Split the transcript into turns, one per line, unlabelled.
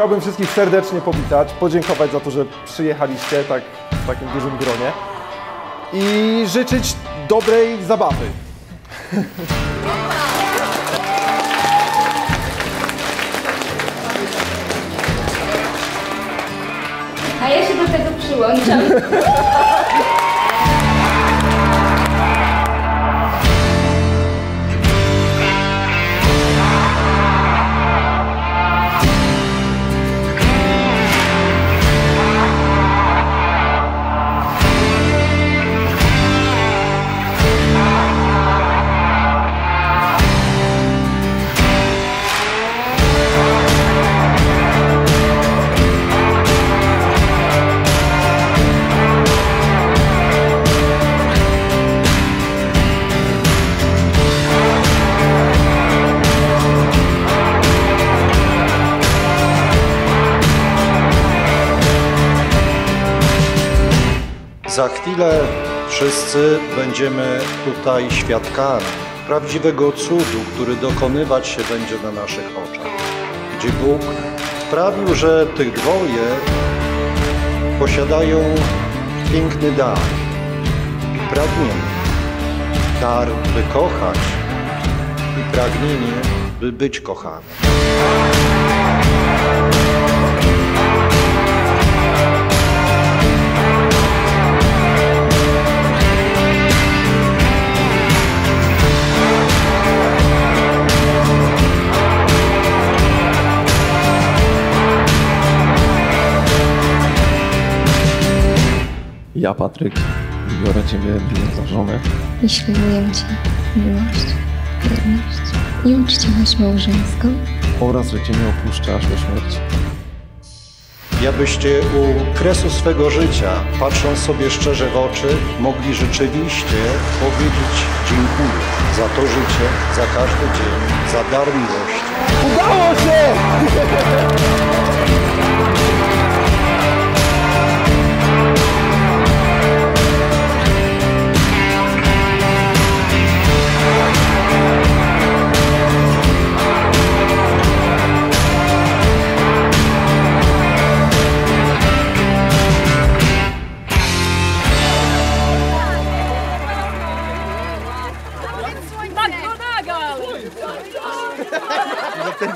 Chciałbym wszystkich serdecznie powitać, podziękować za to, że przyjechaliście tak w takim dużym gronie i życzyć dobrej zabawy.
A ja się do tego przyłączam.
Za chwilę wszyscy będziemy tutaj świadkami prawdziwego cudu, który dokonywać się będzie na naszych oczach, gdzie Bóg sprawił, że tych dwoje posiadają piękny dar i pragnienie. Dar, by kochać i pragnienie, by być kochanym.
Ja, Patryk, biorę Ciebie za żonę.
I ślubuję Ci miłość, wierność i uczciwość małżeńską.
oraz, że Cię nie opuszczę aż do śmierci.
I abyście u kresu swego życia, patrząc sobie szczerze w oczy, mogli rzeczywiście powiedzieć dziękuję za to życie, za każdy dzień, za dar miłości.
Udało się!
Yo!